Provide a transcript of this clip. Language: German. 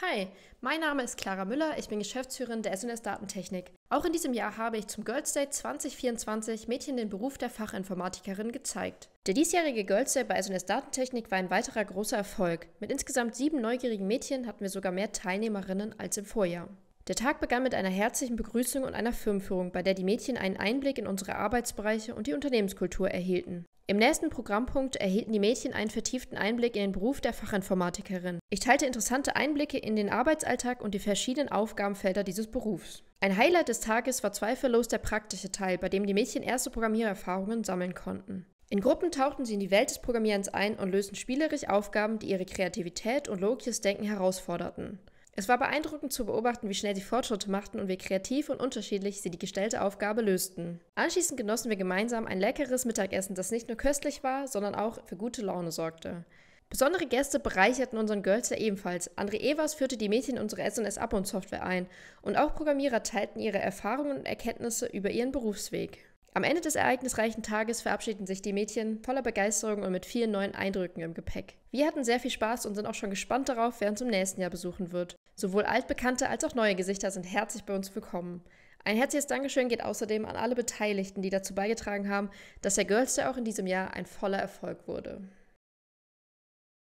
Hi, mein Name ist Clara Müller, ich bin Geschäftsführerin der SNS Datentechnik. Auch in diesem Jahr habe ich zum Girls Day 2024 Mädchen den Beruf der Fachinformatikerin gezeigt. Der diesjährige Girls Day bei SNS Datentechnik war ein weiterer großer Erfolg. Mit insgesamt sieben neugierigen Mädchen hatten wir sogar mehr Teilnehmerinnen als im Vorjahr. Der Tag begann mit einer herzlichen Begrüßung und einer Firmenführung, bei der die Mädchen einen Einblick in unsere Arbeitsbereiche und die Unternehmenskultur erhielten. Im nächsten Programmpunkt erhielten die Mädchen einen vertieften Einblick in den Beruf der Fachinformatikerin. Ich teilte interessante Einblicke in den Arbeitsalltag und die verschiedenen Aufgabenfelder dieses Berufs. Ein Highlight des Tages war zweifellos der praktische Teil, bei dem die Mädchen erste Programmiererfahrungen sammeln konnten. In Gruppen tauchten sie in die Welt des Programmierens ein und lösten spielerisch Aufgaben, die ihre Kreativität und logisches Denken herausforderten. Es war beeindruckend zu beobachten, wie schnell sie Fortschritte machten und wie kreativ und unterschiedlich sie die gestellte Aufgabe lösten. Anschließend genossen wir gemeinsam ein leckeres Mittagessen, das nicht nur köstlich war, sondern auch für gute Laune sorgte. Besondere Gäste bereicherten unseren Girls ja ebenfalls. André Evers führte die Mädchen in unsere SNS Up Software ein und auch Programmierer teilten ihre Erfahrungen und Erkenntnisse über ihren Berufsweg. Am Ende des ereignisreichen Tages verabschiedeten sich die Mädchen voller Begeisterung und mit vielen neuen Eindrücken im Gepäck. Wir hatten sehr viel Spaß und sind auch schon gespannt darauf, wer uns im nächsten Jahr besuchen wird. Sowohl altbekannte als auch neue Gesichter sind herzlich bei uns willkommen. Ein herzliches Dankeschön geht außerdem an alle Beteiligten, die dazu beigetragen haben, dass der Girls Day auch in diesem Jahr ein voller Erfolg wurde.